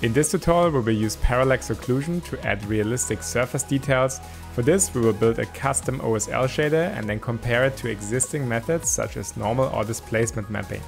In this tutorial we will use parallax occlusion to add realistic surface details. For this we will build a custom OSL shader and then compare it to existing methods such as normal or displacement mapping.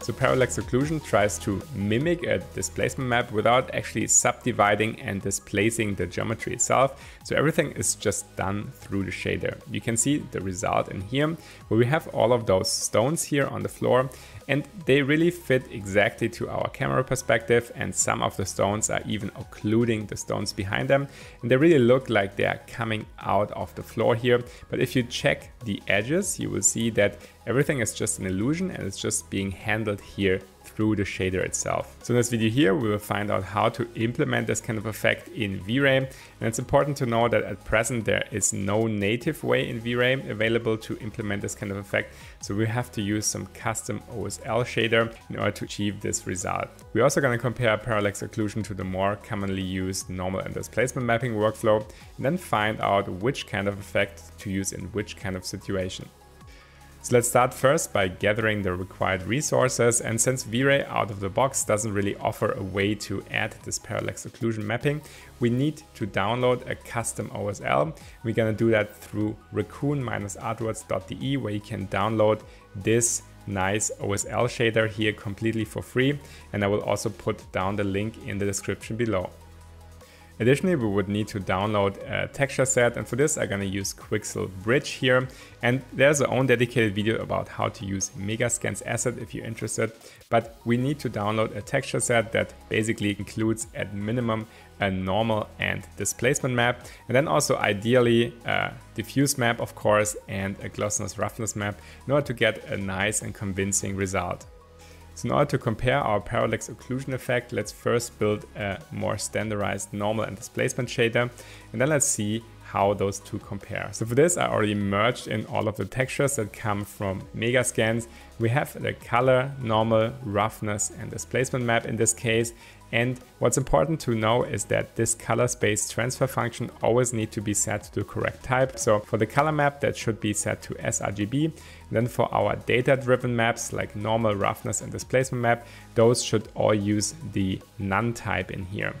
So parallax occlusion tries to mimic a displacement map without actually subdividing and displacing the geometry itself. So everything is just done through the shader. You can see the result in here where we have all of those stones here on the floor and they really fit exactly to our camera perspective and some of the stones are even occluding the stones behind them. And they really look like they are coming out of the floor here. But if you check the edges you will see that everything is just an illusion and it's just being handled here through the shader itself. So in this video here, we will find out how to implement this kind of effect in V-Ray. And it's important to know that at present there is no native way in V-Ray available to implement this kind of effect. So we have to use some custom OSL shader in order to achieve this result. We're also going to compare parallax occlusion to the more commonly used normal and displacement mapping workflow and then find out which kind of effect to use in which kind of situation. So let's start first by gathering the required resources and since V-Ray out of the box doesn't really offer a way to add this parallax occlusion mapping, we need to download a custom OSL. We're gonna do that through racoon-artworks.de where you can download this nice OSL shader here completely for free and I will also put down the link in the description below. Additionally, we would need to download a texture set and for this I'm gonna use Quixel Bridge here and there's a own dedicated video about how to use Megascans asset if you're interested but we need to download a texture set that basically includes at minimum a normal and displacement map and then also ideally a diffuse map of course and a glossiness roughness map in order to get a nice and convincing result. So in order to compare our parallax occlusion effect, let's first build a more standardized normal and displacement shader, and then let's see how those two compare. So for this, I already merged in all of the textures that come from Megascans. We have the color, normal, roughness, and displacement map in this case. And what's important to know is that this color space transfer function always need to be set to the correct type. So for the color map, that should be set to sRGB. then for our data-driven maps like normal, roughness, and displacement map, those should all use the none type in here.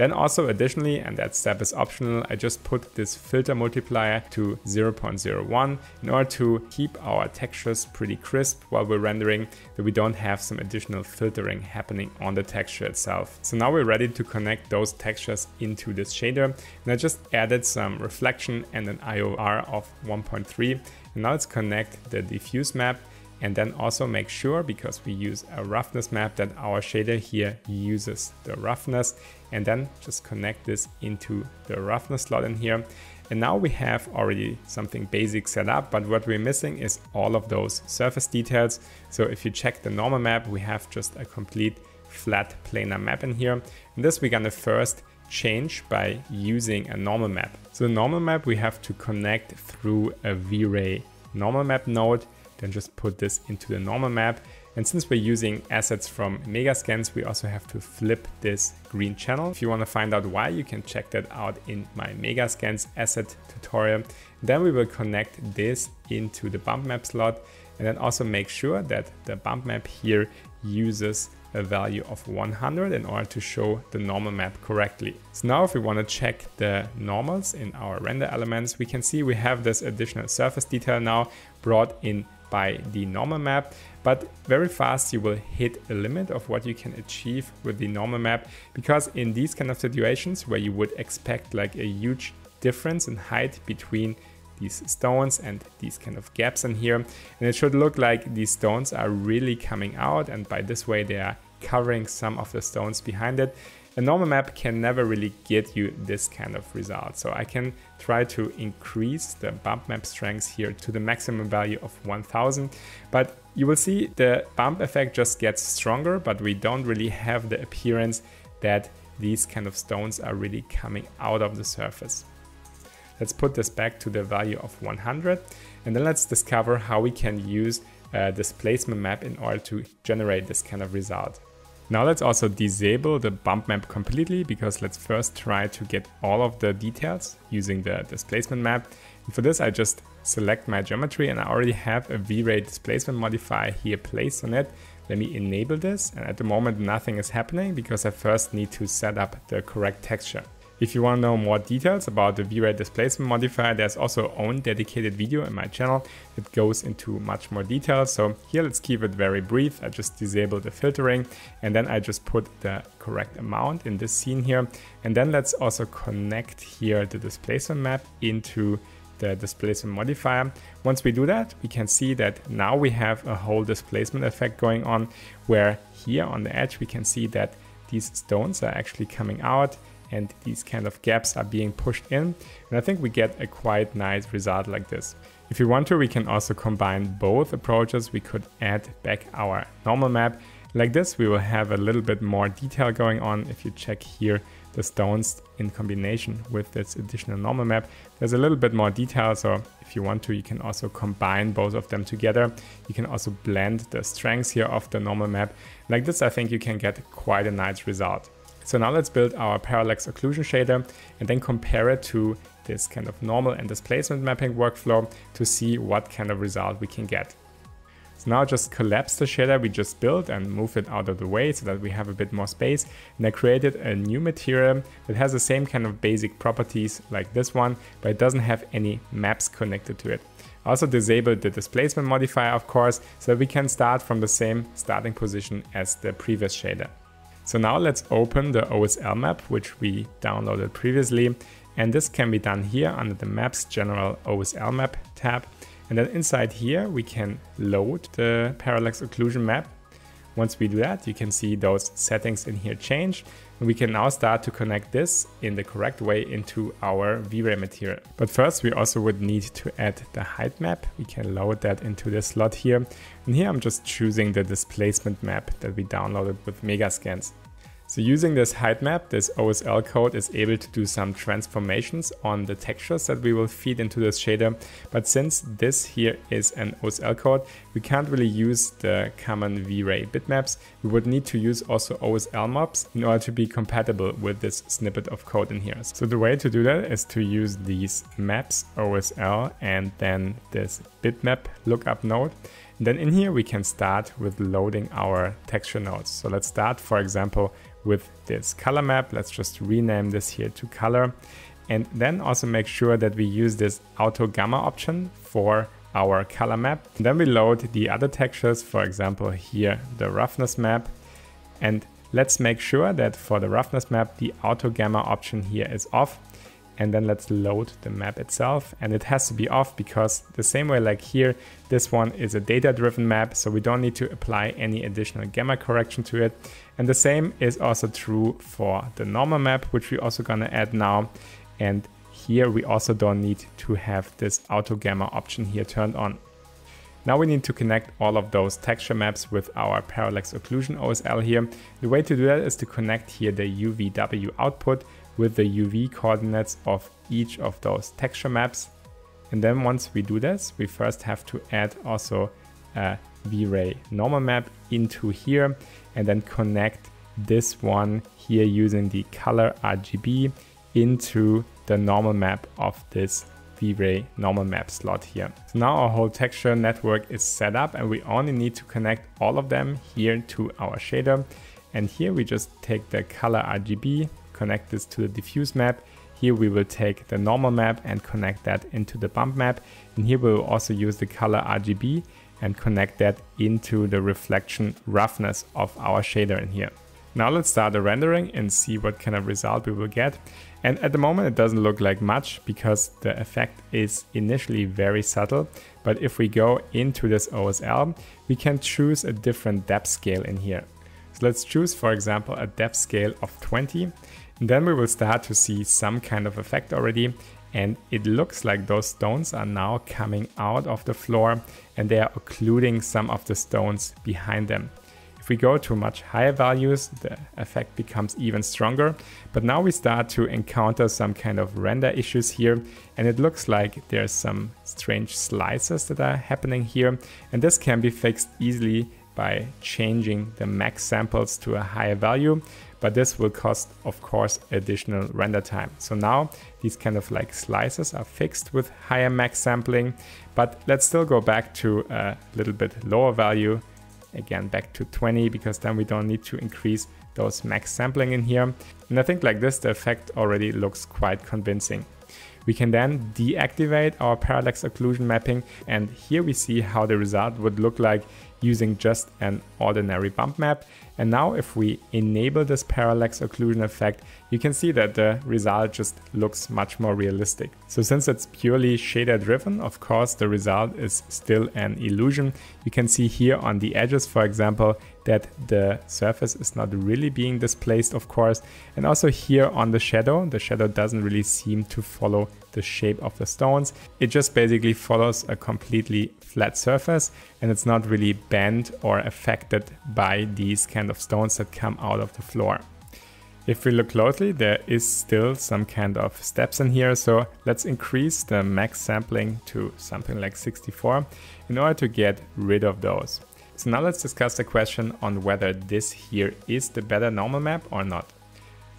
Then also additionally, and that step is optional, I just put this filter multiplier to 0.01 in order to keep our textures pretty crisp while we're rendering, that we don't have some additional filtering happening on the texture itself. So now we're ready to connect those textures into this shader. And I just added some reflection and an IOR of 1.3. And now let's connect the diffuse map and then also make sure because we use a roughness map that our shader here uses the roughness. And then just connect this into the roughness slot in here. And now we have already something basic set up but what we're missing is all of those surface details. So if you check the normal map we have just a complete flat planar map in here. And this we're gonna first change by using a normal map. So the normal map we have to connect through a V-Ray normal map node then just put this into the normal map. And since we're using assets from Megascans, we also have to flip this green channel. If you want to find out why, you can check that out in my Megascans asset tutorial. Then we will connect this into the bump map slot and then also make sure that the bump map here uses a value of 100 in order to show the normal map correctly. So now if we want to check the normals in our render elements, we can see we have this additional surface detail now brought in by the normal map, but very fast you will hit a limit of what you can achieve with the normal map because in these kind of situations where you would expect like a huge difference in height between these stones and these kind of gaps in here and it should look like these stones are really coming out and by this way they are covering some of the stones behind it a normal map can never really get you this kind of result. So I can try to increase the bump map strength here to the maximum value of 1000. But you will see the bump effect just gets stronger, but we don't really have the appearance that these kind of stones are really coming out of the surface. Let's put this back to the value of 100 and then let's discover how we can use uh, a displacement map in order to generate this kind of result. Now let's also disable the bump map completely because let's first try to get all of the details using the displacement map. And for this I just select my geometry and I already have a V-Ray displacement modifier here placed on it. Let me enable this. And at the moment, nothing is happening because I first need to set up the correct texture. If you want to know more details about the V-Ray displacement modifier, there's also own dedicated video in my channel that goes into much more detail. So here let's keep it very brief. I just disable the filtering and then I just put the correct amount in this scene here. And then let's also connect here the displacement map into the displacement modifier. Once we do that, we can see that now we have a whole displacement effect going on where here on the edge we can see that these stones are actually coming out and these kind of gaps are being pushed in. And I think we get a quite nice result like this. If we want to, we can also combine both approaches. We could add back our normal map. Like this, we will have a little bit more detail going on. If you check here, the stones in combination with this additional normal map, there's a little bit more detail. So if you want to, you can also combine both of them together. You can also blend the strengths here of the normal map. Like this, I think you can get quite a nice result. So now let's build our parallax occlusion shader and then compare it to this kind of normal and displacement mapping workflow to see what kind of result we can get. So now just collapse the shader we just built and move it out of the way so that we have a bit more space. And I created a new material that has the same kind of basic properties like this one, but it doesn't have any maps connected to it. Also disabled the displacement modifier, of course, so we can start from the same starting position as the previous shader. So now let's open the OSL map, which we downloaded previously. And this can be done here under the Maps General OSL map tab. And then inside here, we can load the parallax occlusion map. Once we do that, you can see those settings in here change. And we can now start to connect this in the correct way into our V-Ray material. But first, we also would need to add the height map. We can load that into the slot here. And here I'm just choosing the displacement map that we downloaded with Megascans. So using this height map, this OSL code is able to do some transformations on the textures that we will feed into this shader. But since this here is an OSL code, we can't really use the common V-Ray bitmaps. We would need to use also OSL maps in order to be compatible with this snippet of code in here. So the way to do that is to use these maps OSL and then this bitmap lookup node. And then in here we can start with loading our texture nodes. So let's start, for example, with this color map. Let's just rename this here to color. And then also make sure that we use this auto gamma option for our color map. And then we load the other textures, for example, here, the roughness map. And let's make sure that for the roughness map, the auto gamma option here is off and then let's load the map itself and it has to be off because the same way like here this one is a data driven map so we don't need to apply any additional gamma correction to it and the same is also true for the normal map which we're also gonna add now and here we also don't need to have this auto gamma option here turned on now we need to connect all of those texture maps with our parallax occlusion OSL here. The way to do that is to connect here the UVW output with the UV coordinates of each of those texture maps. And then once we do this, we first have to add also a V-Ray normal map into here and then connect this one here using the color RGB into the normal map of this V-Ray normal map slot here. So now our whole texture network is set up and we only need to connect all of them here to our shader. And here we just take the color RGB connect this to the diffuse map. Here we will take the normal map and connect that into the bump map. And here we will also use the color RGB and connect that into the reflection roughness of our shader in here. Now let's start the rendering and see what kind of result we will get. And at the moment it doesn't look like much because the effect is initially very subtle. But if we go into this OSL, we can choose a different depth scale in here. So let's choose, for example, a depth scale of 20 And then we will start to see some kind of effect already and it looks like those stones are now coming out of the floor and they are occluding some of the stones behind them. If we go to much higher values, the effect becomes even stronger. But now we start to encounter some kind of render issues here. And it looks like there's some strange slices that are happening here. And this can be fixed easily by changing the max samples to a higher value but this will cost of course additional render time. So now these kind of like slices are fixed with higher max sampling, but let's still go back to a little bit lower value again back to 20 because then we don't need to increase those max sampling in here. And I think like this, the effect already looks quite convincing. We can then deactivate our parallax occlusion mapping and here we see how the result would look like using just an ordinary bump map. And now if we enable this parallax occlusion effect, you can see that the result just looks much more realistic. So since it's purely shader driven, of course, the result is still an illusion. You can see here on the edges, for example, that the surface is not really being displaced, of course. And also here on the shadow, the shadow doesn't really seem to follow the shape of the stones. It just basically follows a completely flat surface and it's not really bent or affected by these kind of stones that come out of the floor. If we look closely, there is still some kind of steps in here, so let's increase the max sampling to something like 64 in order to get rid of those. So now let's discuss the question on whether this here is the better normal map or not.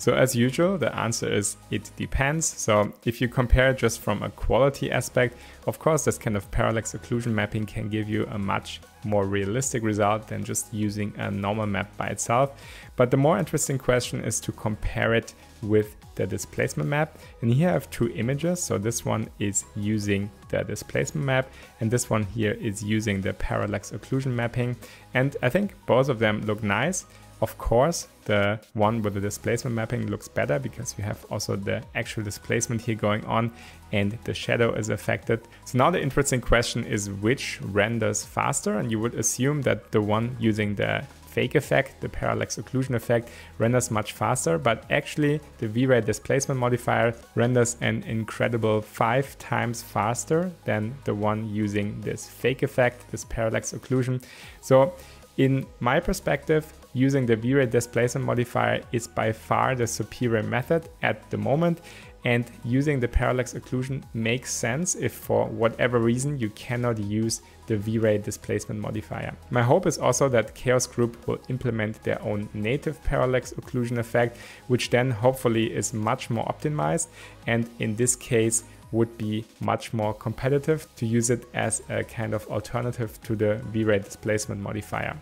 So as usual, the answer is it depends. So if you compare just from a quality aspect, of course, this kind of parallax occlusion mapping can give you a much more realistic result than just using a normal map by itself. But the more interesting question is to compare it with the displacement map. And here I have two images. So this one is using the displacement map and this one here is using the parallax occlusion mapping. And I think both of them look nice. Of course, the one with the displacement mapping looks better because we have also the actual displacement here going on and the shadow is affected. So now the interesting question is which renders faster and you would assume that the one using the fake effect, the parallax occlusion effect, renders much faster, but actually the V-Ray displacement modifier renders an incredible five times faster than the one using this fake effect, this parallax occlusion. So in my perspective, using the V-Ray displacement modifier is by far the superior method at the moment and using the parallax occlusion makes sense if for whatever reason you cannot use the V-Ray displacement modifier. My hope is also that Chaos Group will implement their own native parallax occlusion effect, which then hopefully is much more optimized and in this case would be much more competitive to use it as a kind of alternative to the V-Ray displacement modifier.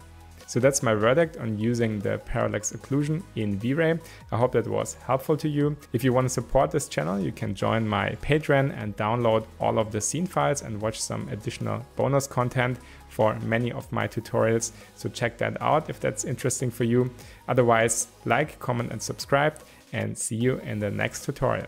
So that's my verdict on using the parallax occlusion in V-Ray. I hope that was helpful to you. If you want to support this channel, you can join my Patreon and download all of the scene files and watch some additional bonus content for many of my tutorials. So check that out if that's interesting for you. Otherwise, like, comment and subscribe and see you in the next tutorial.